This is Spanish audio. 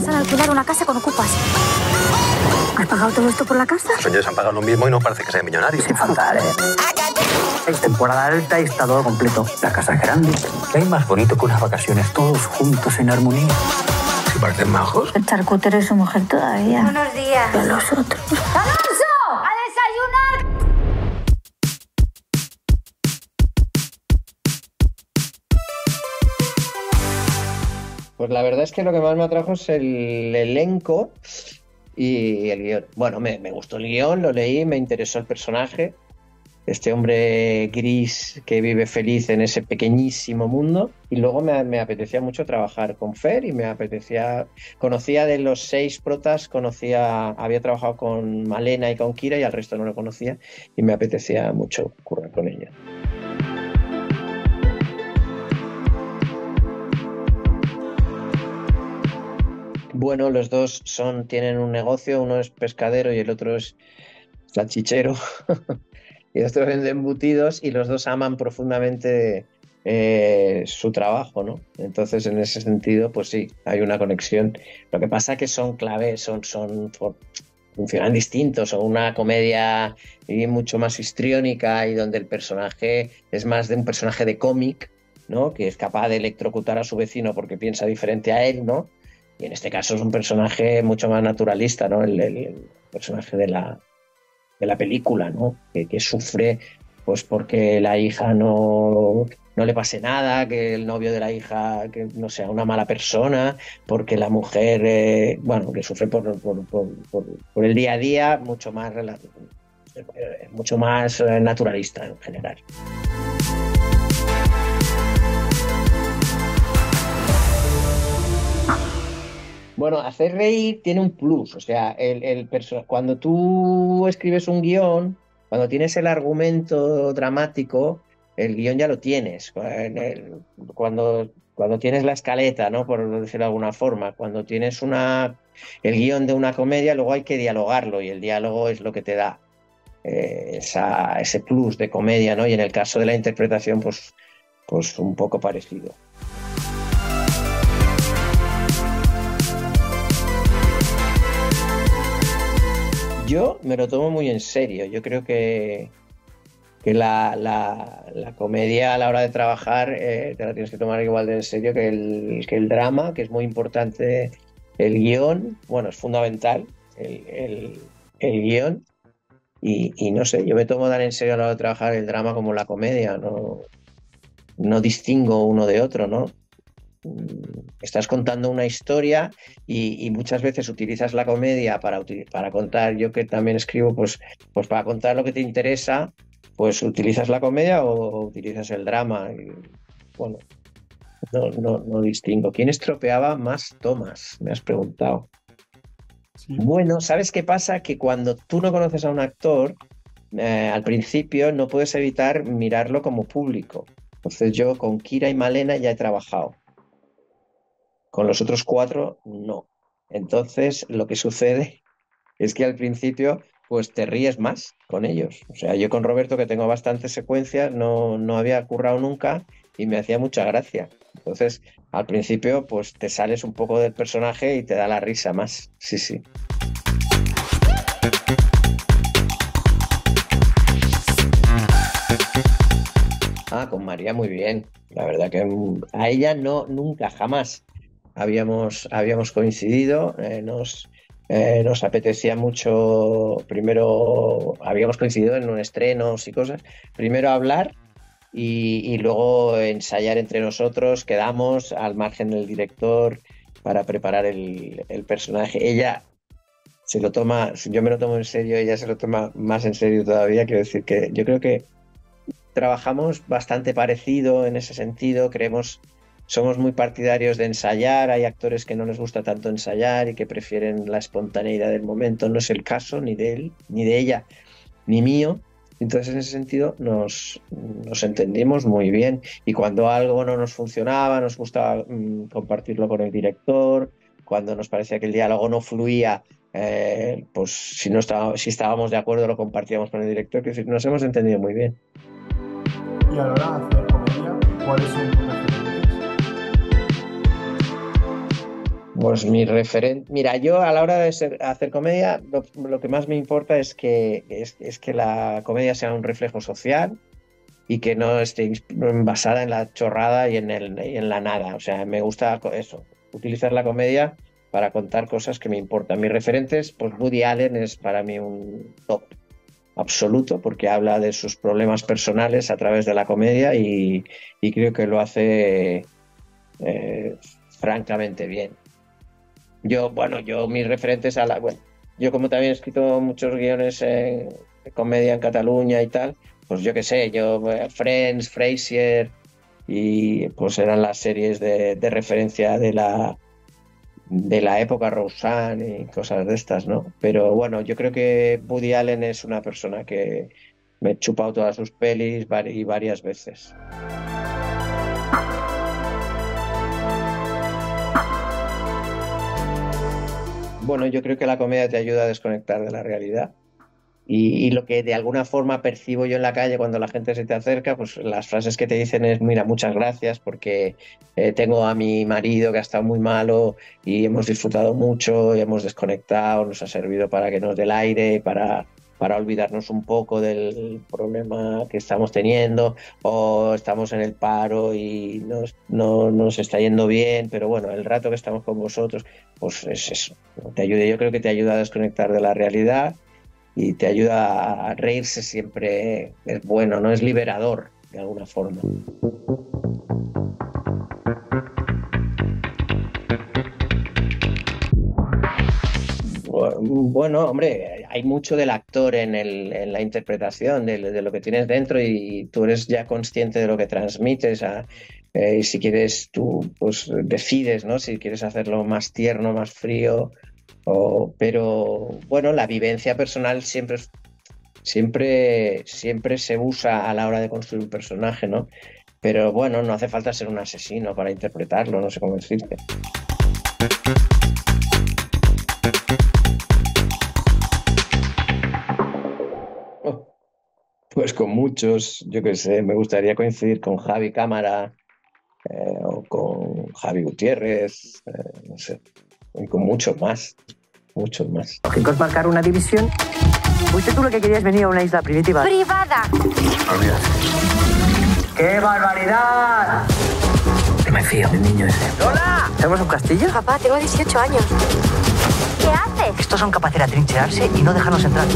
Vas a alquilar una casa con ocupas. ¿Has pagado todo esto por la casa? Los señores han pagado lo mismo y no parece que sean millonarios. Sin faltar, ¿eh? Es temporada alta y está todo completo. La casa es grande. ¿Qué hay más bonito que unas vacaciones todos juntos en armonía? Si parecen majos. El charcutero y su mujer todavía. Buenos días. Y a los otros. ¡Alonso! Pues la verdad es que lo que más me atrajo es el elenco y el guion. Bueno, me, gustó el guion, lo leí, me interesó el personaje. Este hombre gris que vive feliz en ese pequeñísimo mundo. Y luego me, me apetecía mucho trabajar con Fer y me apetecía. Conocía de los seis protas, conocía, había trabajado con Malena y con Kira y al resto no lo conocía. Y me apetecía mucho currar con ella. Bueno, los dos son, tienen un negocio, uno es pescadero y el otro es salchichero. y los dos venden embutidos y los dos aman profundamente eh, su trabajo, ¿no? Entonces, en ese sentido, pues sí, hay una conexión. Lo que pasa es que son claves, son, son, funcionan distintos, son una comedia y mucho más histriónica y donde el personaje es más de un personaje de cómic, ¿no? Que es capaz de electrocutar a su vecino porque piensa diferente a él, ¿no? Y en este caso es un personaje mucho más naturalista, ¿no? El, personaje de la, de la película, ¿no? Que, sufre pues porque la hija no, no le pase nada, que el novio de la hija que no sea una mala persona, porque la mujer, eh, bueno, que sufre por, por, por- por- el día a día, mucho más, eh, mucho más eh, naturalista en general. Bueno, hacer reír tiene un plus, o sea, el, el cuando tú escribes un guion, cuando tienes el argumento dramático, el guion ya lo tienes. Cuando, cuando tienes la escaleta, ¿no? Por decirlo de alguna forma, cuando tienes una, el guion de una comedia, luego hay que dialogarlo y el diálogo es lo que te da eh, esa- ese plus de comedia, ¿no? Y en el caso de la interpretación, pues, pues un poco parecido. Yo me lo tomo muy en serio. Yo creo que, que la, la- comedia a la hora de trabajar eh, te la tienes que tomar igual de en serio que el, que el drama, que es muy importante. El guion, bueno, es fundamental el, el- el guion. Y, y no sé, yo me tomo tan en serio a la hora de trabajar el drama como la comedia. No, no distingo uno de otro, ¿no? Estás contando una historia y, y muchas veces utilizas la comedia para, para contar, yo que también escribo, pues, pues para contar lo que te interesa, pues utilizas la comedia o, o utilizas el drama. Y, bueno, no, no, no distingo. ¿Quién estropeaba más tomas? Me has preguntado. Bueno, ¿sabes qué pasa? Que cuando tú no conoces a un actor, eh, al principio no puedes evitar mirarlo como público. Entonces yo con Kira y Malena ya he trabajado. Con los otros cuatro, no. Entonces, lo que sucede es que al principio, pues te ríes más con ellos. O sea, yo con Roberto, que tengo bastantes secuencias, no, no había currado nunca y me hacía mucha gracia. Entonces, al principio, pues te sales un poco del personaje y te da la risa más. Sí, sí. Ah, con María muy bien. La verdad que mm, a ella no, nunca, jamás habíamos, habíamos coincidido. eh, nos, eh, nos apetecía mucho, primero habíamos coincidido en un estrenos y cosas. Primero hablar y, luego ensayar entre nosotros. Quedamos al margen del director para preparar el, el personaje. Ella se lo toma, yo me lo tomo en serio, ella se lo toma más en serio todavía. Quiero decir que yo creo que trabajamos bastante parecido en ese sentido, creemos, somos muy partidarios de ensayar, hay actores que no les gusta tanto ensayar y que prefieren la espontaneidad del momento, no es el caso ni de él, ni de ella, ni mío. Entonces, en ese sentido, nos, nos entendimos muy bien. Y cuando algo no nos funcionaba, nos gustaba mm, compartirlo con el director. Cuando nos parecía que el diálogo no fluía, eh, pues si, no estaba, si estábamos de acuerdo, lo compartíamos con el director. Es decir, nos hemos entendido muy bien. Y a la hora de hacer comedia, ¿cuáles son tus Pues mi referente. Mira, yo a la hora de hacer comedia, lo, que más me importa es que, es, que la comedia sea un reflejo social y que no esté basada en la chorrada y en, el, y en la nada. O sea, me gusta eso, utilizar la comedia para contar cosas que me importan. Mis referentes, pues Woody Allen es para mí un top absoluto porque habla de sus problemas personales a través de la comedia y, creo que lo hace eh, francamente bien. Yo, bueno, yo mis referentes a la... Bueno, yo como también he escrito muchos guiones de comedia en Cataluña y tal, pues yo qué sé, yo eh, Friends, Frasier y pues eran las series de referencia de la, de la época Roseanne y cosas de estas, ¿no? Pero bueno, yo creo que Woody Allen es una persona que me he chupado todas sus pelis y varias veces. Bueno, yo creo que la comedia te ayuda a desconectar de la realidad. Y, lo que de alguna forma percibo yo en la calle cuando la gente se te acerca, pues las frases que te dicen es, mira, muchas gracias porque eh, tengo a mi marido que ha estado muy malo y hemos disfrutado mucho y hemos desconectado, nos ha servido para que nos dé el aire, para, para olvidarnos un poco del problema que estamos teniendo o estamos en el paro y nos, no nos está yendo bien, pero bueno, el rato que estamos con vosotros, pues es eso, te ayuda, yo creo que te ayuda a desconectar de la realidad y te ayuda a reírse siempre, es bueno, ¿no? Es liberador de alguna forma. Bueno, hombre, hay mucho del actor en, la interpretación de, lo que tienes dentro y tú eres ya consciente de lo que transmites. Eh, y si quieres, tú pues decides, ¿no? Si quieres hacerlo más tierno, más frío pero bueno, la vivencia personal siempre, siempre, siempre se usa a la hora de construir un personaje, ¿no? Pero bueno, no hace falta ser un asesino para interpretarlo, no sé cómo decirte. Pues con muchos, yo qué sé, me gustaría coincidir con Javi Cámara eh, o con Javi Gutiérrez, eh, no sé, y con muchos más, muchos más. Lógico marcar una división. Usted tú lo que querías venir a una isla primitiva. Privada. ¡Qué barbaridad! Que me fío del niño ese. ¡Hola! ¿Tenemos un castillo? Papá, tengo 18 años. ¿Qué haces? Estos son capaces de trinchearse y no dejarnos entrar.